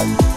Bye.